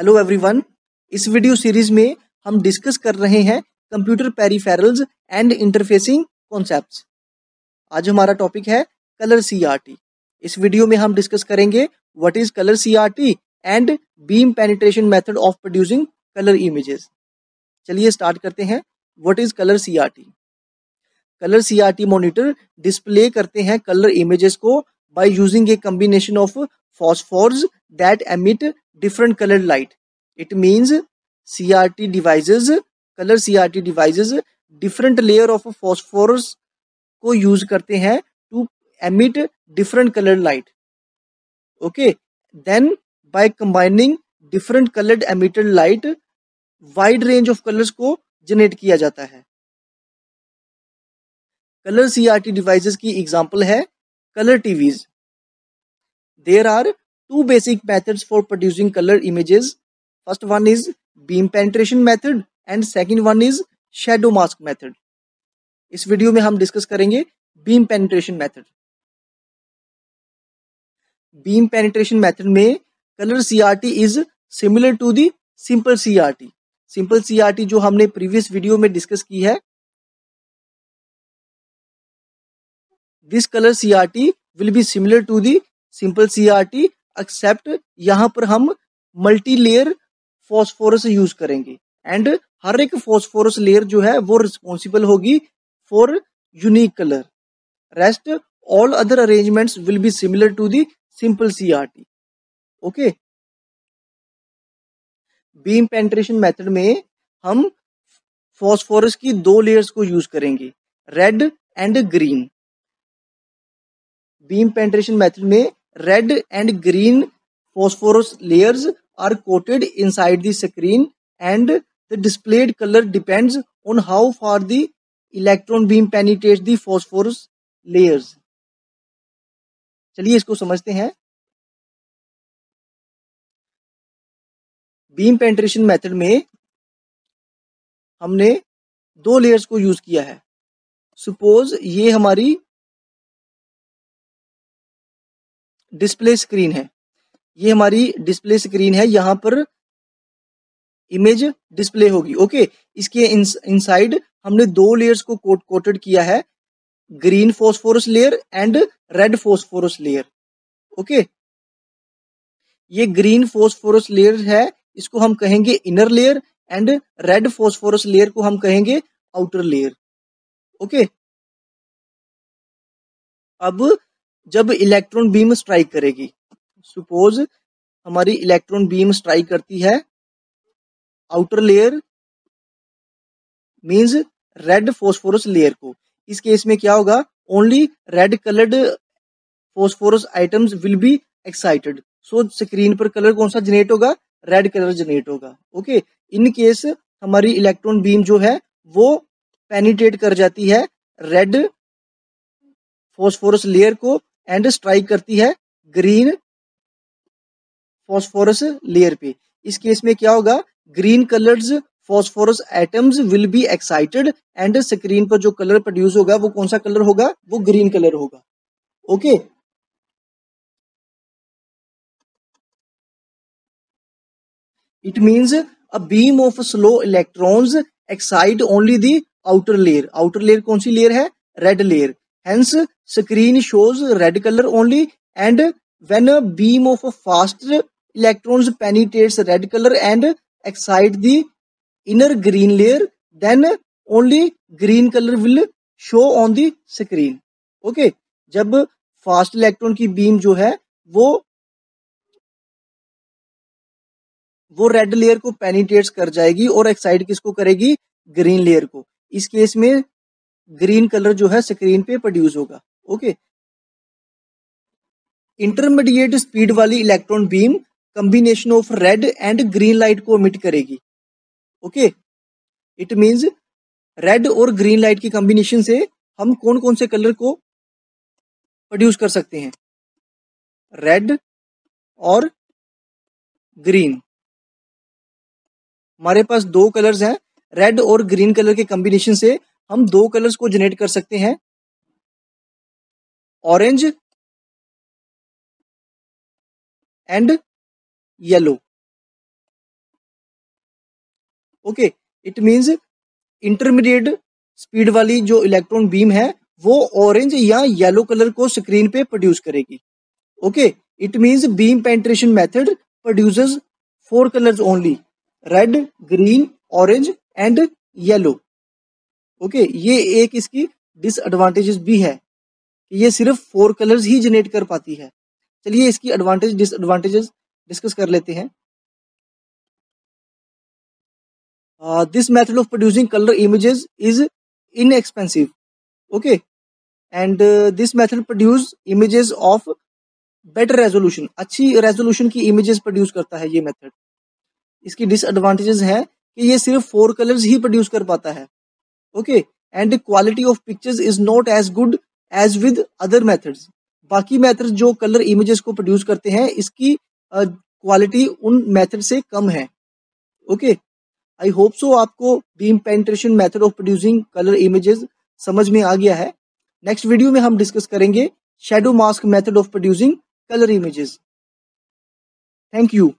Hello everyone इस video series में हम डिस्कस कर रहे हैं computer peripherals and interfacing concepts आज हमारा टॉपिक है कलर सीआरटी इस वीडियो में हम डिस्कस करेंगे what is colour CRT and beam penetration method of producing colour images चलिए स्टार्ट करते हैं. What is colour CRT colour CRT monitor display करते हैं कलर इमेजेस को by using a combination of phosphors that emit different colored light. It means CRT devices, color CRT devices, different layer of phosphorus को use करते हैं to emit different colored light. Okay, then by combining different colored emitted light, wide range of colors को generate किया जाता है colour CRT devices की example है colour TVs There are two basic methods for producing color images. First one is beam penetration method and second one is shadow mask method. इस video में हम discuss करेंगे beam penetration method beam penetration method में colour CRT is similar to the simple CRT simple CRT जो हमने previous video में discuss की है this colour CRT will be similar to the R T except यहाँ पर हम मल्टी लेयर फॉस्फोरस यूज़ करेंगे। एंड हर एक फॉस्फोरस लेयर जो है वो रिस्पॉन्सिबल होगी for unique colour rest all other arrangements will be similar to the simple C R T okay beam penetration method में हम फॉस्फोरस की दो लेयर्स को यूज़ करेंगे। Red and green beam penetration method में red and green phosphorus layers are coated inside the screen and the displayed color depends on how far the electron beam penetrates the phosphorus layers चलिए इसको समझते हैं beam penetration method में हमने दो layers को use किया है सपोज़ ये हमारी डिस्प्ले स्क्रीन है। ये हमारी डिस्प्ले स्क्रीन है, यहाँ पर इमेज डिस्प्ले होगी ओके इसके इनसाइड इन हमने दो लेयर्स को कोट कोटेड किया है green phosphorus layer and red phosphorus layer okay ये ग्रीन फोस्फोरस लेयर है, इसको हम कहेंगे inner layer and red phosphorus layer को हम कहेंगे आउटर लेयर ओके अब जब इलेक्ट्रॉन बीम स्ट्राइक करेगी। सपोज़ हमारी इलेक्ट्रॉन बीम स्ट्राइक करती है outer layer means red phosphorus layer को। इस केस में क्या होगा? Only red coloured phosphorus items will be excited so screen पर कलर कौन सा जनरेट होगा? रेड कलर जनरेट होगा। ओके इन केस हमारी इलेक्ट्रॉन बीम जो है, वो पेनिट्रेट कर जाती है रेड फोस्फोरस लेयर को एंड स्ट्राइक करती है ग्रीन फॉस्फोरस लेयर पे। इस केस में क्या होगा? Green colours phosphorus atoms will be excited and screen पर जो कलर प्रोड्यूस होगा, वो कौन सा कलर होगा? वो ग्रीन कलर होगा। Okay it means a beam of slow electrons excite only the outer layer outer layer कौन सी लेयर है? Red layer Hence, screen shows red color only and when a beam of a fast electrons penetrates red color and excite the inner green layer, then only green color will show on the screen. Okay, जब fast electron की beam जो है वो वो red layer को penetrates कर जाएगी और एक्साइट किसको करेगी ग्रीन लेयर को इस केस में ग्रीन कलर जो है स्क्रीन पे प्रोड्यूस होगा, ओके? इंटरमीडिएट स्पीड वाली electron beam combination of red and green light को इमिट करेगी, ओके? इट मींस रेड और ग्रीन लाइट की कॉम्बिनेशन से हम कौन कौन से कलर को प्रोड्यूस कर सकते हैं? रेड और ग्रीन हमारे पास दो कलर्स हैं रेड और ग्रीन कलर के कॉम्बिनेशन से हम दो कलर्स को जनरेट कर सकते हैं। Orange and yellow okay it means intermediate speed वाली जो इलेक्ट्रॉन बीम है, वो ऑरेंज या येलो कलर को स्क्रीन पे प्रोड्यूस करेगी। Okay it means beam penetration method produces four colours only red green orange and yellow okay ये एक इसकी डिसएडवांटेजेस भी है कि ये सिर्फ़ फोर कलर्स ही जनरेट कर पाती है। चलिए इसकी एडवांटेज डिसएडवांटेजेस डिस्कस कर लेते हैं। This method of producing colour images is inexpensive okay and this method produce images of better resolution अच्छी रेजोल्यूशन की इमेजेस प्रोड्यूस करता है ये मेथड इसकी डिसएडवांटेजेस है कि ये सिर्फ़ फोर कलर्स ही प्रोड्यूस कर पाता है। Okay and quality of pictures is not as good as with other methods बाकी मेथड्स जो कलर इमेजेस को प्रोड्यूस करते हैं इसकी क्वालिटी uh, उन मेथड से कम है। ओके आई होप सो आपको beam penetration method of producing colour images समझ में आ गया है। नेक्स्ट वीडियो में हम डिस्कस करेंगे shadow mask method of producing colour images thank you